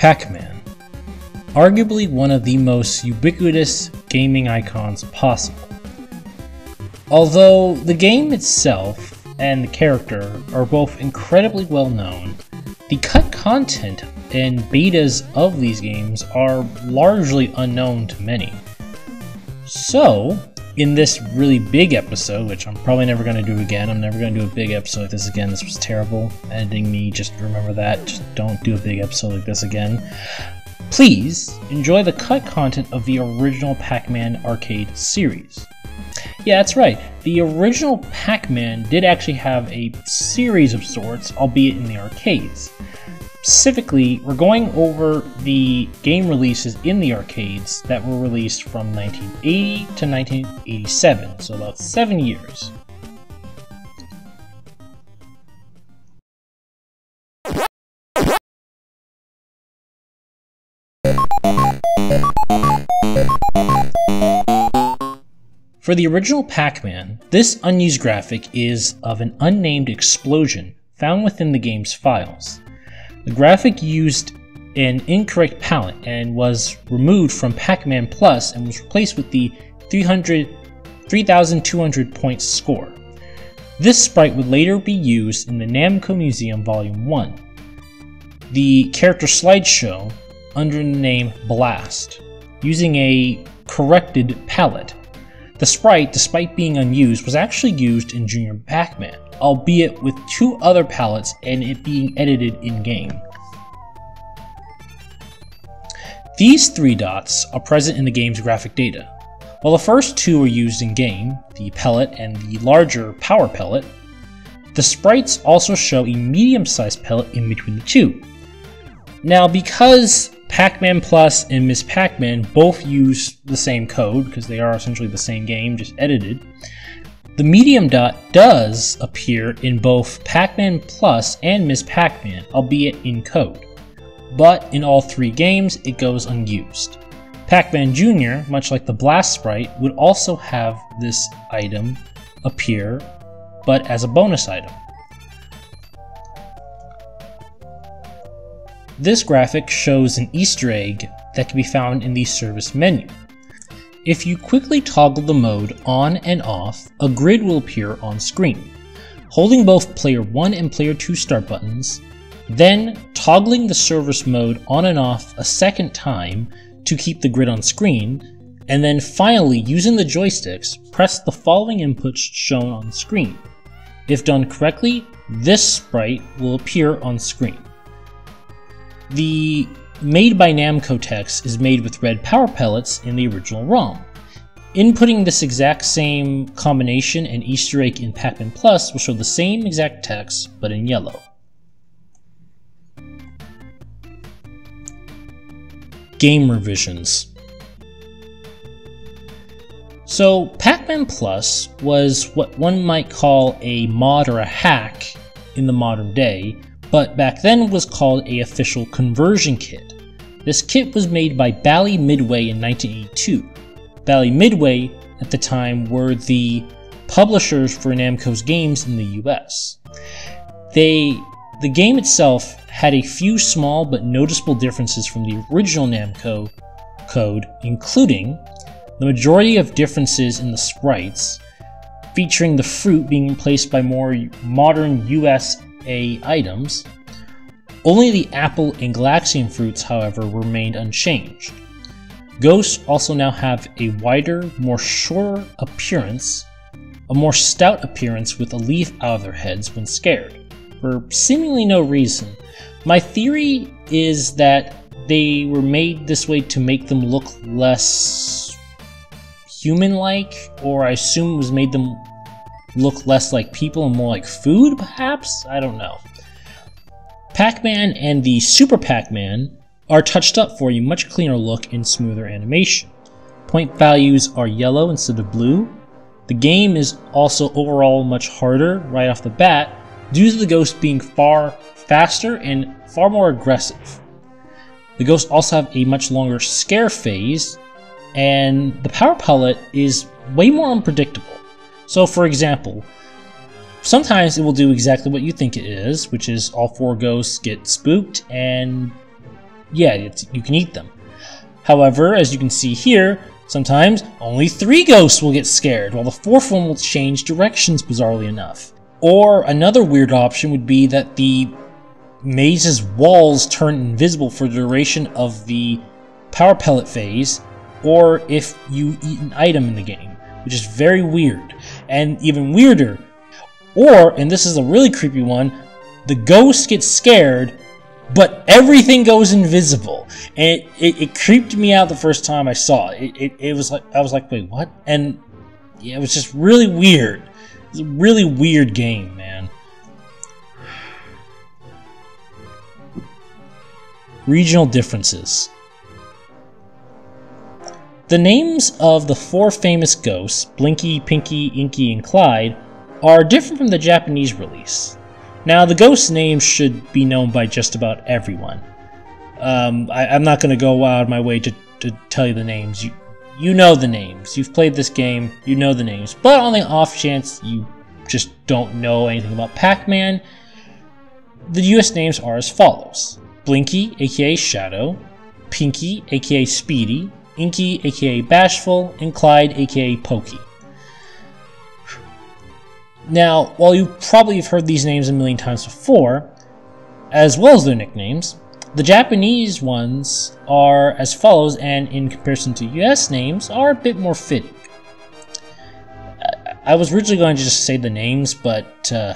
Pac-Man. Arguably one of the most ubiquitous gaming icons possible. Although the game itself and the character are both incredibly well known, the cut content and betas of these games are largely unknown to many. So, in this really big episode, which I'm probably never going to do again, I'm never going to do a big episode like this again. This was terrible. Editing me, just remember that. Just don't do a big episode like this again. Please enjoy the cut content of the original Pac Man arcade series. Yeah, that's right. The original Pac Man did actually have a series of sorts, albeit in the arcades. Specifically, we're going over the game releases in the arcades that were released from 1980 to 1987, so about seven years. For the original Pac-Man, this unused graphic is of an unnamed explosion found within the game's files. The graphic used an incorrect palette and was removed from Pac-Man Plus and was replaced with the 3200 points score. This sprite would later be used in the Namco Museum Volume 1. The character slideshow under the name Blast, using a corrected palette. The sprite, despite being unused, was actually used in Junior Pac-Man albeit with two other palettes and it being edited in-game. These three dots are present in the game's graphic data. While the first two are used in-game, the pellet and the larger power pellet, the sprites also show a medium-sized pellet in between the two. Now because Pac-Man Plus and Ms. Pac-Man both use the same code, because they are essentially the same game, just edited, the medium dot does appear in both Pac-Man Plus and Ms. Pac-Man, albeit in code. But in all three games, it goes unused. Pac-Man Jr., much like the Blast sprite, would also have this item appear, but as a bonus item. This graphic shows an Easter egg that can be found in the service menu. If you quickly toggle the mode on and off, a grid will appear on screen. Holding both player 1 and player 2 start buttons, then toggling the service mode on and off a second time to keep the grid on screen, and then finally using the joysticks, press the following inputs shown on screen. If done correctly, this sprite will appear on screen. The Made by Namco text is made with red power pellets in the original ROM. Inputting this exact same combination and Easter egg in Pac-Man Plus will show the same exact text, but in yellow. Game revisions. So, Pac-Man Plus was what one might call a mod or a hack in the modern day, but back then was called a official conversion kit. This kit was made by Bally Midway in 1982. Bally Midway at the time were the publishers for Namco's games in the US. They the game itself had a few small but noticeable differences from the original Namco code, including the majority of differences in the sprites, featuring the fruit being replaced by more modern USA items, only the apple and Galaxian fruits, however, remained unchanged. Ghosts also now have a wider, more sure appearance, a more stout appearance with a leaf out of their heads when scared, for seemingly no reason. My theory is that they were made this way to make them look less human-like, or I assume it was made them look less like people and more like food, perhaps? I don't know. Pac-Man and the Super Pac-Man are touched up for a much cleaner look and smoother animation. Point values are yellow instead of blue. The game is also overall much harder right off the bat due to the ghost being far faster and far more aggressive. The ghosts also have a much longer scare phase, and the power pellet is way more unpredictable. So for example, Sometimes it will do exactly what you think it is, which is all four ghosts get spooked and yeah, you can eat them. However, as you can see here, sometimes only three ghosts will get scared, while the fourth one will change directions bizarrely enough. Or another weird option would be that the maze's walls turn invisible for the duration of the power pellet phase, or if you eat an item in the game, which is very weird. And even weirder, or, and this is a really creepy one, the ghost gets scared, but everything goes invisible. And it, it, it creeped me out the first time I saw it. it. It was like, I was like, wait, what? And yeah, it was just really weird. It's a really weird game, man. Regional differences. The names of the four famous ghosts, Blinky, Pinky, Inky, and Clyde, are different from the Japanese release. Now, the ghost names should be known by just about everyone. Um, I, am not going to go out of my way to, to tell you the names. You, you know the names. You've played this game, you know the names. But on the off chance you just don't know anything about Pac Man, the US names are as follows Blinky, aka Shadow, Pinky, aka Speedy, Inky, aka Bashful, and Clyde, aka Pokey. Now, while you probably have heard these names a million times before, as well as their nicknames, the Japanese ones are as follows, and in comparison to US names, are a bit more fitting. I was originally going to just say the names, but uh,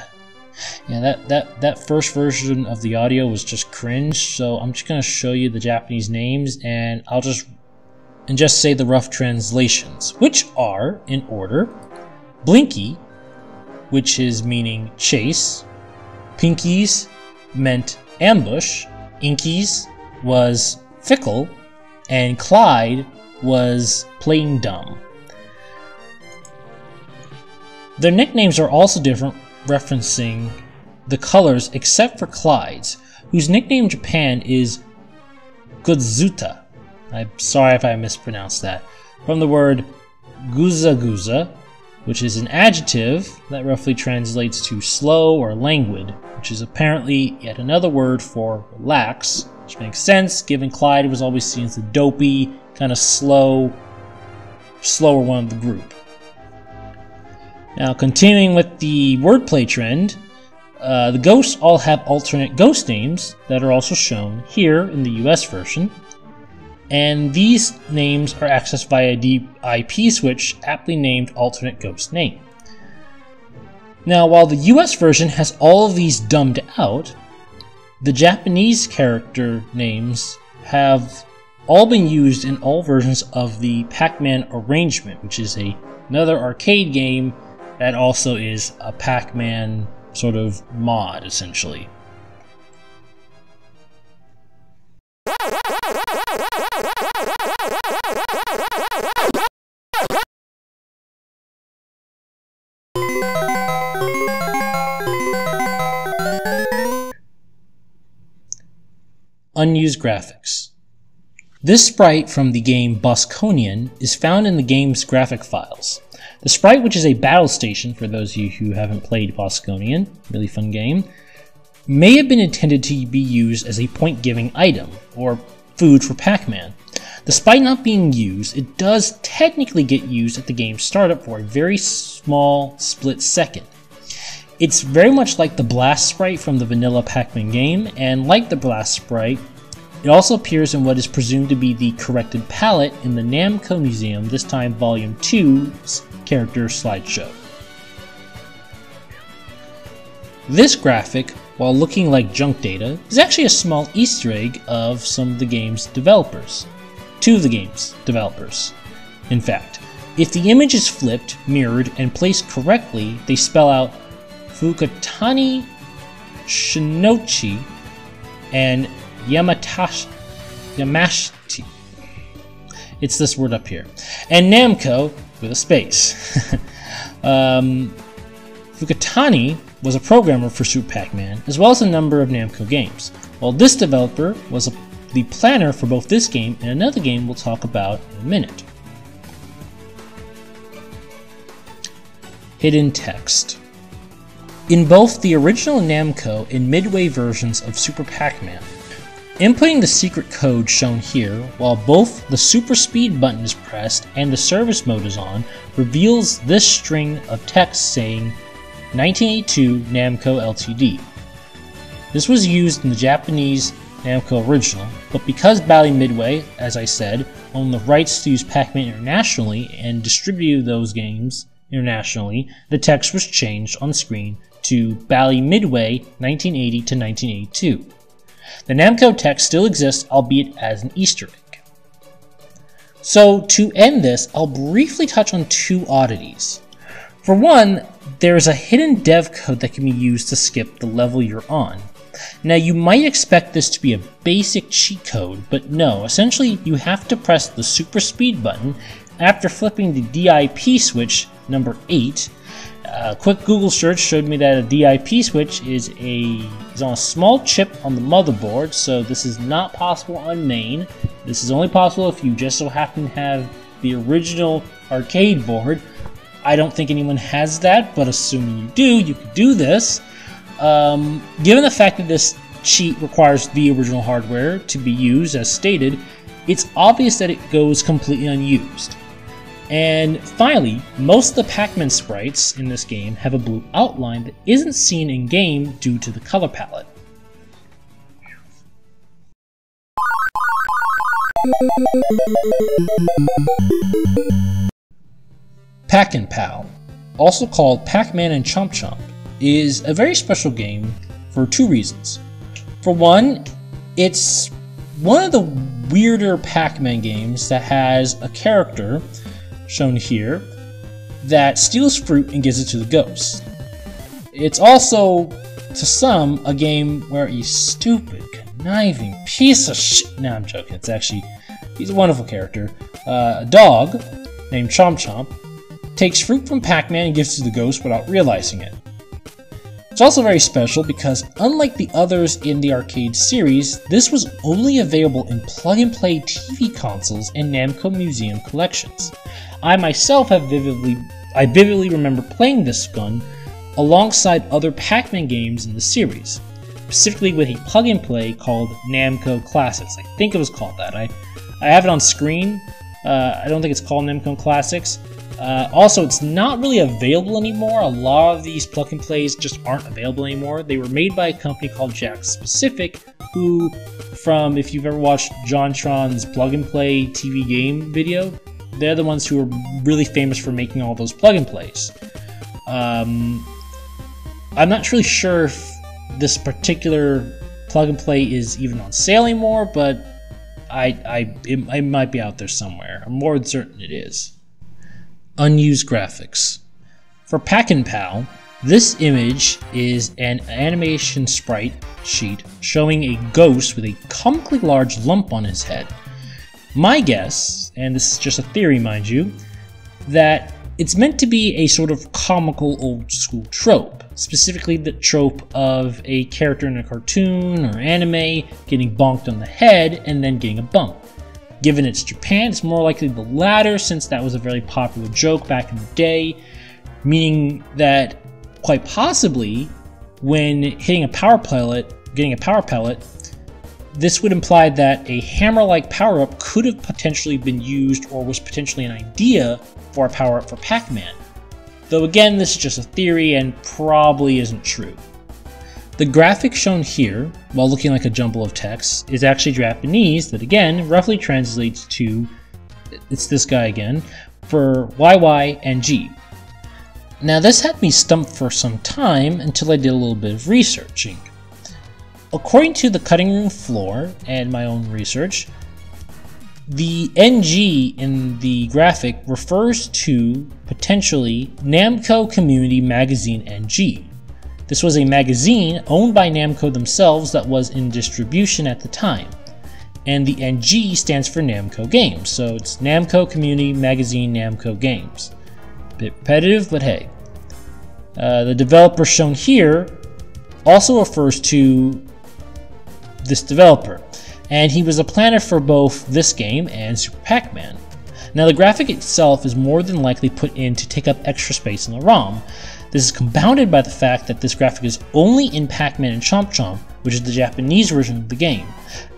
yeah, that, that, that first version of the audio was just cringe, so I'm just going to show you the Japanese names, and I'll just and just say the rough translations, which are, in order, Blinky, which is meaning chase, Pinkies meant ambush, Inkies was fickle, and Clyde was plain dumb. Their nicknames are also different, referencing the colors except for Clyde's, whose nickname in Japan is Guzuta. I'm sorry if I mispronounced that. From the word guza guza, which is an adjective that roughly translates to slow or languid, which is apparently yet another word for relax, which makes sense given Clyde was always seen as the dopey, kind of slow, slower one of the group. Now, continuing with the wordplay trend, uh, the ghosts all have alternate ghost names that are also shown here in the US version and these names are accessed via deep IP switch aptly named alternate ghost name. Now, while the US version has all of these dumbed out, the Japanese character names have all been used in all versions of the Pac-Man arrangement, which is a, another arcade game that also is a Pac-Man sort of mod, essentially. Unused graphics. This sprite from the game Bosconian is found in the game's graphic files. The sprite, which is a battle station for those of you who haven't played Bosconian, really fun game, may have been intended to be used as a point-giving item, or food for Pac-Man. Despite not being used, it does technically get used at the game's startup for a very small split second. It's very much like the Blast Sprite from the vanilla Pac-Man game, and like the Blast Sprite, it also appears in what is presumed to be the corrected palette in the Namco Museum, this time Volume 2's character slideshow. This graphic, while looking like junk data, is actually a small easter egg of some of the game's developers. Two of the game's developers, in fact. If the image is flipped, mirrored, and placed correctly, they spell out Fukutani Shinochi and Yamashiti. It's this word up here. And Namco with a space. um, Fukutani was a programmer for Super Pac-Man, as well as a number of Namco games, while this developer was a, the planner for both this game and another game we'll talk about in a minute. Hidden text. In both the original Namco and Midway versions of Super Pac-Man, Inputting the secret code shown here, while both the super speed button is pressed and the service mode is on, reveals this string of text saying 1982 Namco Ltd. This was used in the Japanese Namco original, but because Bally Midway, as I said, owned the rights to use Pac-Man internationally and distributed those games internationally, the text was changed on screen to Bally Midway 1980 to 1982. The Namco text still exists, albeit as an Easter egg. So, to end this, I'll briefly touch on two oddities. For one, there is a hidden dev code that can be used to skip the level you're on. Now, you might expect this to be a basic cheat code, but no, essentially, you have to press the super speed button after flipping the DIP switch number 8 a quick Google search showed me that a DIP switch is a is on a small chip on the motherboard, so this is not possible on MAME. This is only possible if you just so happen to have the original arcade board. I don't think anyone has that, but assuming you do, you could do this. Um, given the fact that this cheat requires the original hardware to be used as stated, it's obvious that it goes completely unused. And finally, most of the Pac-Man sprites in this game have a blue outline that isn't seen in game due to the color palette. Pac-N-Pal, also called Pac-Man and Chomp Chomp, is a very special game for two reasons. For one, it's one of the weirder Pac-Man games that has a character shown here, that steals fruit and gives it to the ghost. It's also, to some, a game where a stupid, conniving piece of shit. No, I'm joking. It's actually, he's a wonderful character. Uh, a dog named Chomp Chomp takes fruit from Pac Man and gives it to the ghost without realizing it. It's also very special because, unlike the others in the arcade series, this was only available in plug and play TV consoles and Namco Museum collections. I myself have vividly I vividly remember playing this gun alongside other Pac-Man games in the series, specifically with a plug and play called Namco Classics. I think it was called that. I I have it on screen. Uh, I don't think it's called Namco Classics. Uh, also, it's not really available anymore. A lot of these plug and plays just aren't available anymore. They were made by a company called Jakks Pacific, who, from if you've ever watched JonTron's plug and play TV game video, they're the ones who are really famous for making all those plug and plays. Um, I'm not really sure if this particular plug and play is even on sale anymore, but I, I it, it might be out there somewhere. I'm more than certain it is. Unused graphics. For Pac-N-Pal, this image is an animation sprite sheet showing a ghost with a comically large lump on his head. My guess, and this is just a theory, mind you, that it's meant to be a sort of comical old school trope, specifically the trope of a character in a cartoon or anime getting bonked on the head and then getting a bump. Given it's Japan, it's more likely the latter since that was a very popular joke back in the day, meaning that quite possibly when hitting a power pellet, getting a power pellet, this would imply that a hammer-like power-up could have potentially been used or was potentially an idea for a power-up for Pac-Man. Though again, this is just a theory and probably isn't true. The graphic shown here, while looking like a jumble of text, is actually Japanese that again roughly translates to, it's this guy again, for YY and G. Now this had me stumped for some time until I did a little bit of researching. According to the cutting room floor and my own research, the NG in the graphic refers to potentially Namco Community Magazine NG. This was a magazine owned by Namco themselves that was in distribution at the time. And the NG stands for Namco Games, so it's Namco Community Magazine Namco Games. Bit repetitive, but hey. Uh, the developer shown here also refers to this developer, and he was a planner for both this game and Super Pac-Man. Now the graphic itself is more than likely put in to take up extra space in the ROM. This is compounded by the fact that this graphic is only in Pac-Man and Chomp Chomp, which is the Japanese version of the game.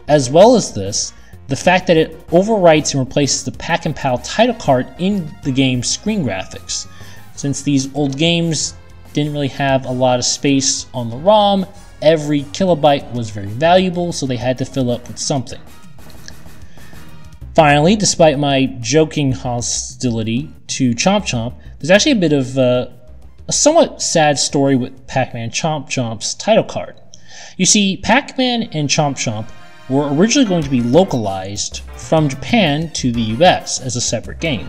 As well as this, the fact that it overwrites and replaces the Pac and Pal title card in the game's screen graphics. Since these old games didn't really have a lot of space on the ROM, every kilobyte was very valuable, so they had to fill up with something. Finally, despite my joking hostility to Chomp Chomp, there's actually a bit of uh, a somewhat sad story with Pac-Man Chomp Chomp's title card. You see, Pac-Man and Chomp Chomp were originally going to be localized from Japan to the US as a separate game.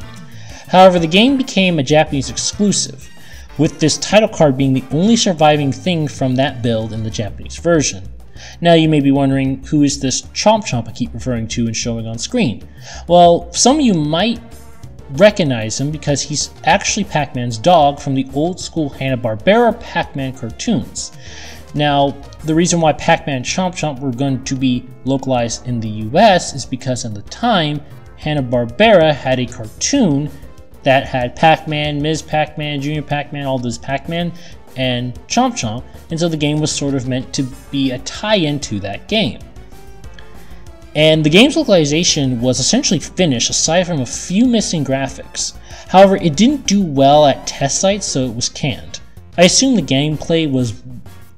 However, the game became a Japanese exclusive, with this title card being the only surviving thing from that build in the Japanese version. Now you may be wondering, who is this Chomp Chomp I keep referring to and showing on screen? Well, some of you might recognize him because he's actually Pac-Man's dog from the old school Hanna-Barbera Pac-Man cartoons. Now, the reason why Pac-Man and Chomp Chomp were going to be localized in the US is because at the time, Hanna-Barbera had a cartoon that had Pac-Man, Ms. Pac-Man, Junior Pac-Man, all those Pac-Man, and Chomp Chomp, and so the game was sort of meant to be a tie-in to that game. And the game's localization was essentially finished aside from a few missing graphics. However, it didn't do well at test sites, so it was canned. I assume the gameplay was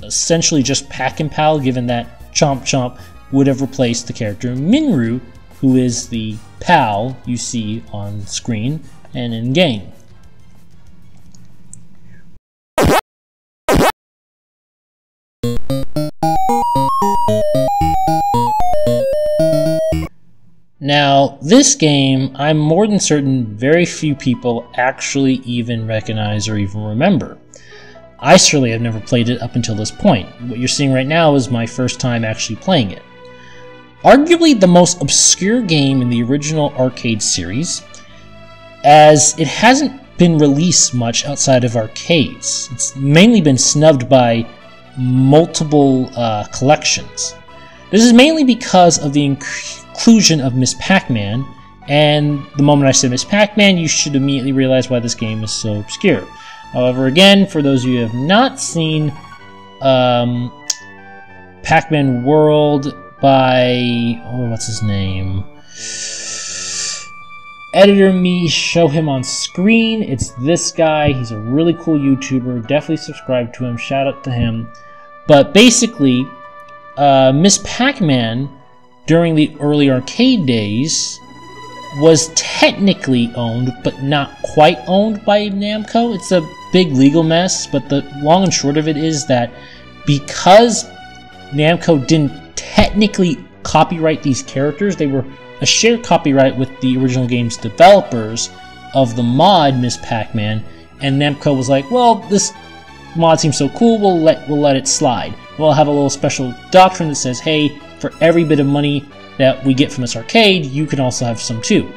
essentially just Pac and Pal, given that Chomp Chomp would have replaced the character Miru, who is the pal you see on screen and in game. Now, this game, I'm more than certain very few people actually even recognize or even remember. I certainly have never played it up until this point. What you're seeing right now is my first time actually playing it. Arguably the most obscure game in the original arcade series, as it hasn't been released much outside of arcades. It's mainly been snubbed by multiple uh, collections. This is mainly because of the inclusion of Miss Pac-Man, and the moment I said Miss Pac-Man, you should immediately realize why this game is so obscure. However, again, for those of you who have not seen um, Pac-Man World by oh, what's his name? Editor me show him on screen. It's this guy. He's a really cool YouTuber. Definitely subscribe to him. Shout out to him. But basically, uh, Miss Pac-Man during the early arcade days was technically owned, but not quite owned by Namco. It's a big legal mess, but the long and short of it is that because Namco didn't technically copyright these characters, they were a shared copyright with the original game's developers of the mod Miss Pac-Man, and Namco was like, well, this mod seems so cool, we'll let we'll let it slide. We'll have a little special doctrine that says, hey, for every bit of money that we get from this arcade, you can also have some too.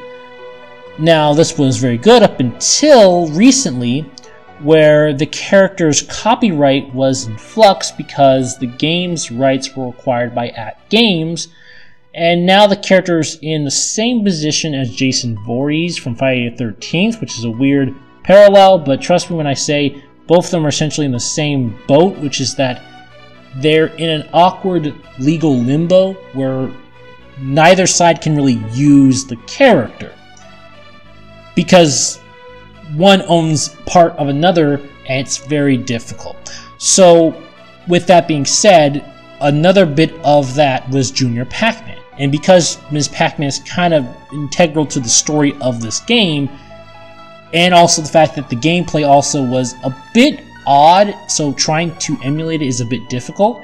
Now, this was very good up until recently, where the character's copyright was in flux because the game's rights were acquired by AtGames, and now the character's in the same position as Jason Voorhees from Friday the 13th, which is a weird parallel, but trust me when I say both of them are essentially in the same boat, which is that they're in an awkward legal limbo where neither side can really use the character because one owns part of another and it's very difficult. So, with that being said, another bit of that was Junior Pac Man. And because Ms. Pac Man is kind of integral to the story of this game, and also the fact that the gameplay also was a bit odd, so trying to emulate it is a bit difficult.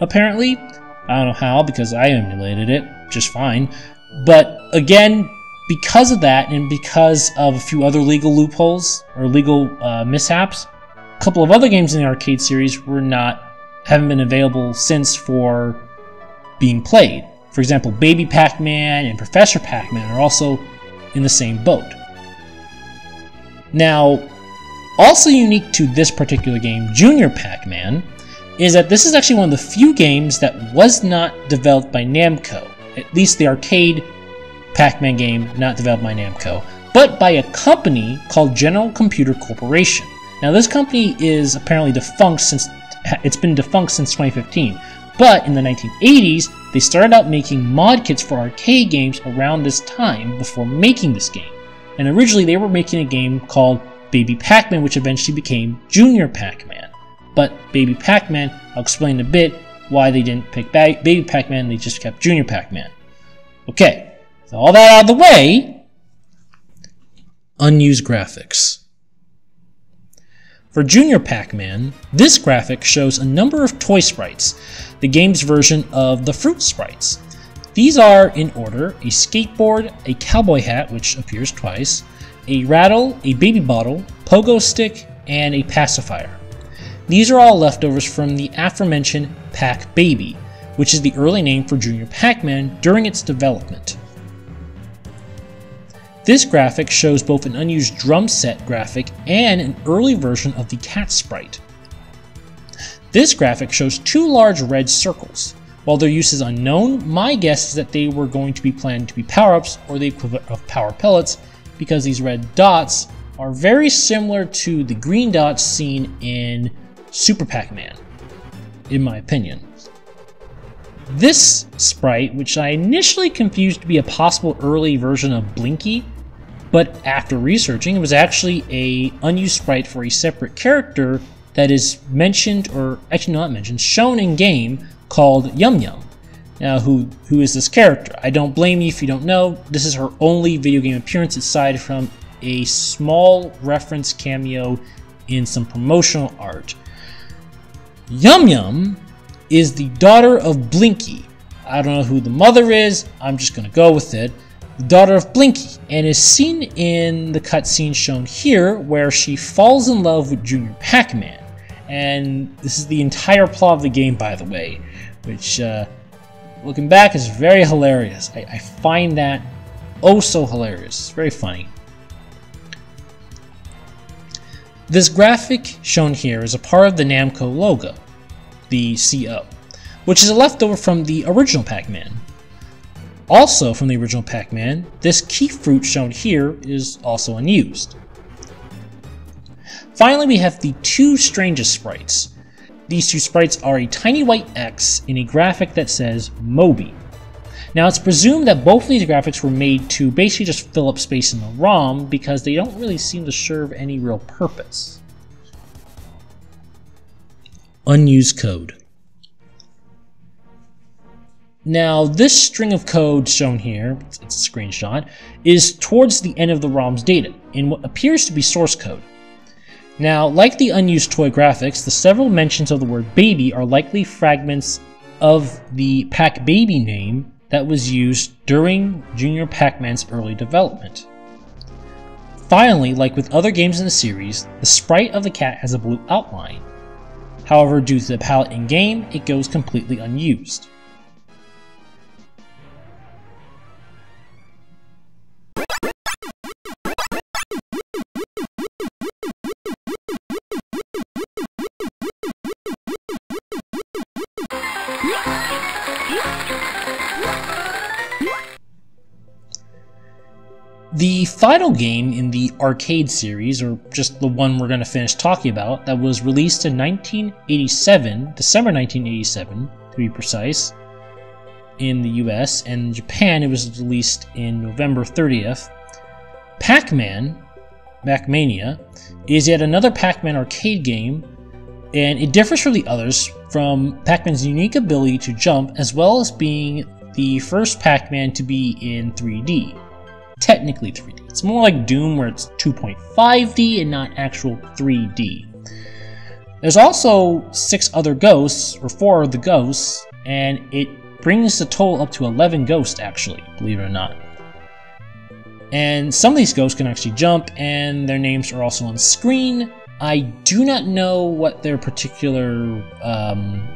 Apparently, I don't know how because I emulated it just fine. But again, because of that, and because of a few other legal loopholes or legal uh, mishaps, a couple of other games in the arcade series were not haven't been available since for being played. For example, Baby Pac-Man and Professor Pac-Man are also in the same boat. Now, also unique to this particular game, Junior Pac-Man, is that this is actually one of the few games that was not developed by Namco, at least the arcade Pac-Man game not developed by Namco, but by a company called General Computer Corporation. Now this company is apparently defunct since it's been defunct since 2015, but in the 1980s, they started out making mod kits for arcade games around this time before making this game. And originally they were making a game called Baby Pac-Man, which eventually became Junior Pac-Man. But Baby Pac-Man, I'll explain in a bit why they didn't pick Baby Pac-Man, they just kept Junior Pac-Man. Okay, so all that out of the way, unused graphics. For Junior Pac-Man, this graphic shows a number of toy sprites, the game's version of the fruit sprites. These are, in order, a skateboard, a cowboy hat, which appears twice, a rattle, a baby bottle, pogo stick, and a pacifier. These are all leftovers from the aforementioned Pac Baby, which is the early name for Junior Pac-Man during its development. This graphic shows both an unused drum set graphic and an early version of the cat sprite. This graphic shows two large red circles. While their use is unknown, my guess is that they were going to be planned to be power-ups or the equivalent of power pellets because these red dots are very similar to the green dots seen in Super Pac-Man, in my opinion. This sprite, which I initially confused to be a possible early version of Blinky, but after researching, it was actually a unused sprite for a separate character that is mentioned, or actually not mentioned, shown in game called Yum Yum. Now, who who is this character? I don't blame you if you don't know. This is her only video game appearance aside from a small reference cameo in some promotional art. Yum Yum is the daughter of Blinky. I don't know who the mother is, I'm just gonna go with it. The daughter of Blinky, and is seen in the cutscene shown here where she falls in love with Junior Pac Man. And this is the entire plot of the game, by the way, which, uh, looking back, is very hilarious. I, I find that oh so hilarious. It's very funny. This graphic shown here is a part of the Namco logo the CO, which is a leftover from the original Pac-Man. Also from the original Pac-Man, this key fruit shown here is also unused. Finally, we have the two strangest sprites. These two sprites are a tiny white X in a graphic that says Moby. Now it's presumed that both of these graphics were made to basically just fill up space in the ROM because they don't really seem to serve any real purpose unused code. Now, this string of code shown here, it's a screenshot, is towards the end of the ROM's data, in what appears to be source code. Now, like the unused toy graphics, the several mentions of the word baby are likely fragments of the Pac Baby name that was used during Junior Pac-Man's early development. Finally, like with other games in the series, the sprite of the cat has a blue outline, However, due to the palette in-game, it goes completely unused. The final game in the arcade series, or just the one we're going to finish talking about, that was released in 1987, December 1987 to be precise, in the US, and in Japan it was released in November 30th. Pac Man, Pac-Mania, is yet another Pac Man arcade game, and it differs from the others from Pac Man's unique ability to jump, as well as being the first Pac Man to be in 3D technically 3D. It's more like Doom where it's 2.5D and not actual 3D. There's also six other ghosts, or four of the ghosts, and it brings the total up to 11 ghosts actually, believe it or not. And some of these ghosts can actually jump, and their names are also on screen. I do not know what their particular um,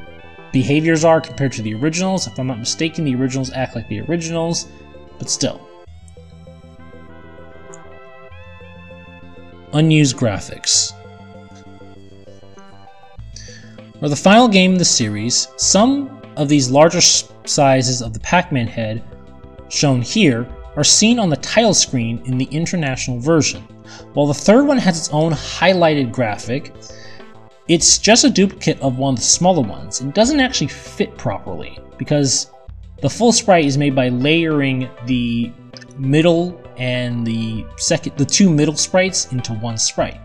behaviors are compared to the originals. If I'm not mistaken, the originals act like the originals, but still. Unused graphics. For the final game in the series, some of these larger sizes of the Pac-Man head, shown here, are seen on the title screen in the international version. While the third one has its own highlighted graphic, it's just a duplicate of one of the smaller ones and doesn't actually fit properly because The full sprite is made by layering the middle and the second the two middle sprites into one sprite.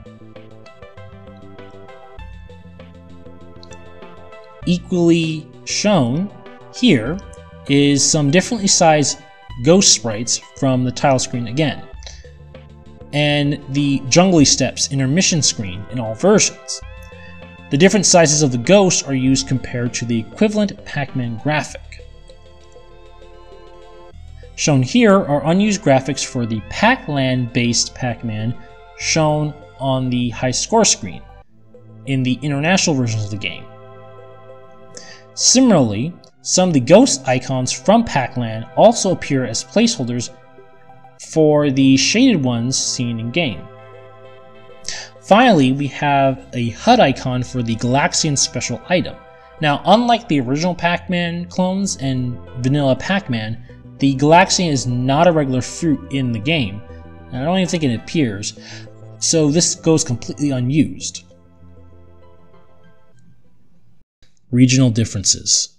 Equally shown here is some differently sized ghost sprites from the tile screen again, and the jungly steps intermission screen in all versions. The different sizes of the ghosts are used compared to the equivalent Pac-Man graphic. Shown here are unused graphics for the Pac-Land based Pac-Man shown on the high score screen in the international versions of the game. Similarly, some of the ghost icons from Pac-Land also appear as placeholders for the shaded ones seen in game. Finally, we have a HUD icon for the Galaxian special item. Now, unlike the original Pac-Man clones and vanilla Pac-Man, the Galaxian is not a regular fruit in the game. and I don't even think it appears, so this goes completely unused. Regional differences.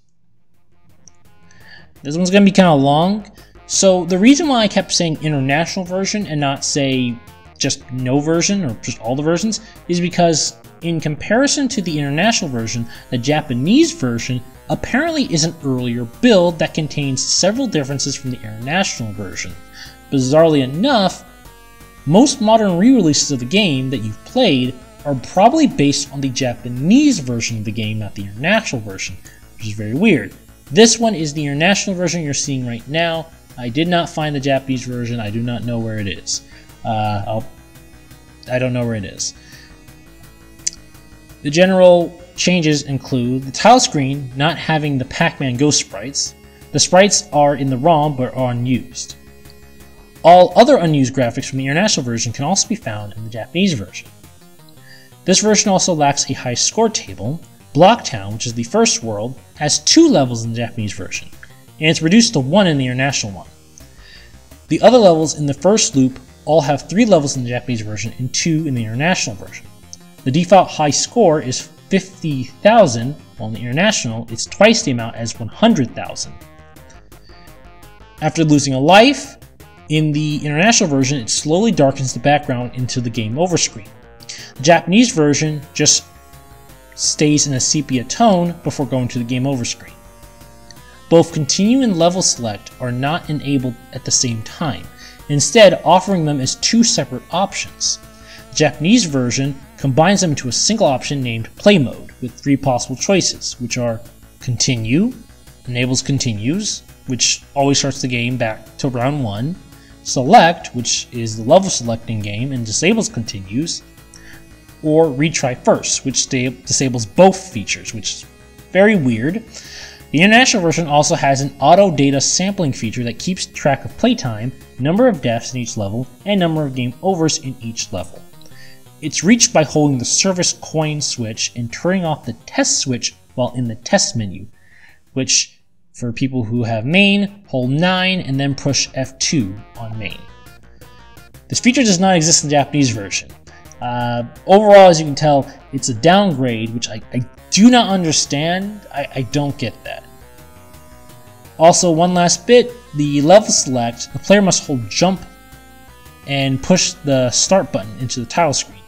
This one's going to be kind of long. So the reason why I kept saying international version and not say just no version or just all the versions is because in comparison to the international version, the Japanese version apparently is an earlier build that contains several differences from the international version. Bizarrely enough, most modern re-releases of the game that you've played are probably based on the Japanese version of the game, not the international version, which is very weird. This one is the international version you're seeing right now. I did not find the Japanese version. I do not know where it is. Uh, I'll, I don't know where it is. The general changes include the tile screen not having the Pac-Man ghost sprites. The sprites are in the ROM but are unused. All other unused graphics from the international version can also be found in the Japanese version. This version also lacks a high score table, Blocktown, which is the first world, has two levels in the Japanese version, and it's reduced to one in the international one. The other levels in the first loop all have three levels in the Japanese version and two in the international version. The default high score is 50,000, while in the international it's twice the amount as 100,000. After losing a life, in the international version it slowly darkens the background into the game over screen. The Japanese version just stays in a sepia tone before going to the game over screen. Both continue and level select are not enabled at the same time, instead offering them as two separate options. The Japanese version combines them into a single option named Play Mode with three possible choices, which are Continue, enables continues, which always starts the game back to round 1, Select, which is the level selecting game and disables continues, or retry first, which disables both features, which is very weird. The international version also has an auto data sampling feature that keeps track of playtime, number of deaths in each level, and number of game overs in each level. It's reached by holding the service coin switch and turning off the test switch while in the test menu, which for people who have MAME, hold 9 and then push F2 on MAME. This feature does not exist in the Japanese version. Uh, overall, as you can tell, it's a downgrade, which I, I do not understand. I, I don't get that. Also, one last bit, the level select, the player must hold jump and push the start button into the title screen.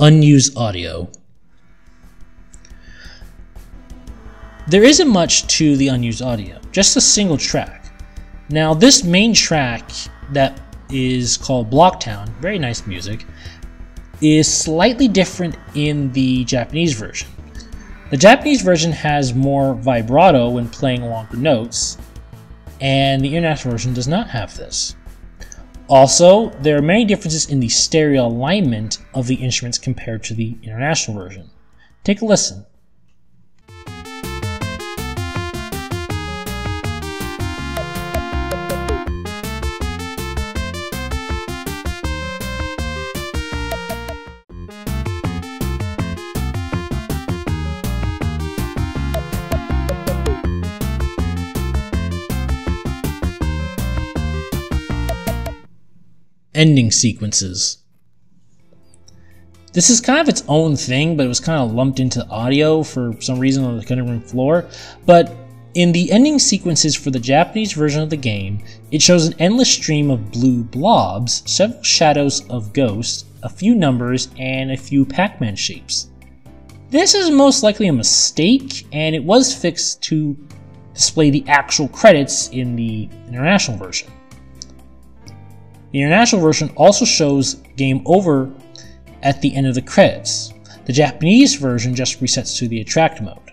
Unused audio. There isn't much to the unused audio, just a single track. Now this main track that is called Blocktown, very nice music, is slightly different in the Japanese version. The Japanese version has more vibrato when playing longer notes, and the international version does not have this. Also, there are many differences in the stereo alignment of the instruments compared to the international version. Take a listen. Ending sequences. This is kind of its own thing, but it was kind of lumped into audio for some reason on the cutting room floor. But in the ending sequences for the Japanese version of the game, it shows an endless stream of blue blobs, several shadows of ghosts, a few numbers, and a few Pac Man shapes. This is most likely a mistake, and it was fixed to display the actual credits in the international version. The international version also shows game over at the end of the credits. The Japanese version just resets to the attract mode.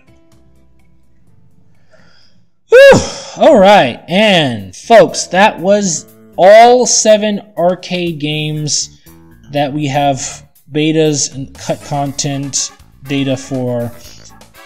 Whew! Alright, and folks, that was all seven arcade games that we have betas and cut content data for.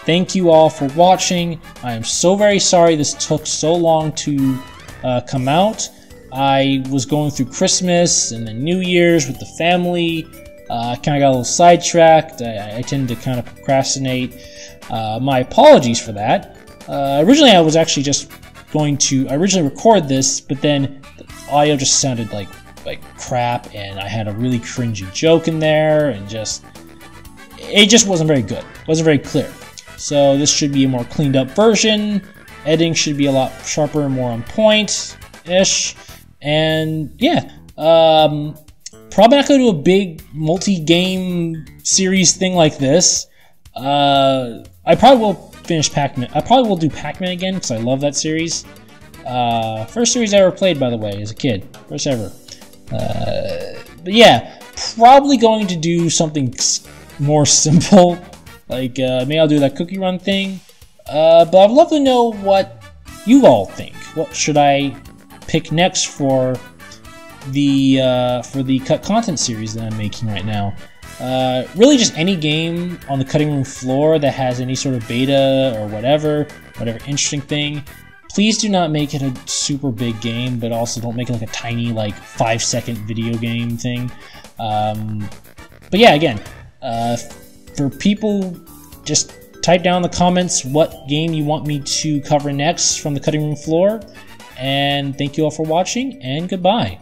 Thank you all for watching. I am so very sorry this took so long to uh, come out. I was going through Christmas and then New Year's with the family. Uh, I kind of got a little sidetracked. I, I tend to kind of procrastinate. Uh, my apologies for that. Uh, originally, I was actually just going to I originally record this, but then the audio just sounded like like crap, and I had a really cringy joke in there, and just it just wasn't very good. Wasn't very clear. So this should be a more cleaned up version. Editing should be a lot sharper and more on point ish. And yeah, um, probably not going to do a big multi-game series thing like this. Uh, I probably will finish Pac-Man. I probably will do Pac-Man again because I love that series. Uh, first series I ever played, by the way, as a kid. First ever. Uh, but yeah, probably going to do something more simple. Like, uh, maybe I'll do that cookie run thing. Uh, but I'd love to know what you all think. What should I pick next for the uh, for the cut content series that I'm making right now. Uh, really, just any game on the cutting room floor that has any sort of beta or whatever, whatever interesting thing. Please do not make it a super big game, but also don't make it like a tiny, like five second video game thing. Um, but yeah, again, uh, for people, just type down in the comments what game you want me to cover next from the cutting room floor. And thank you all for watching, and goodbye.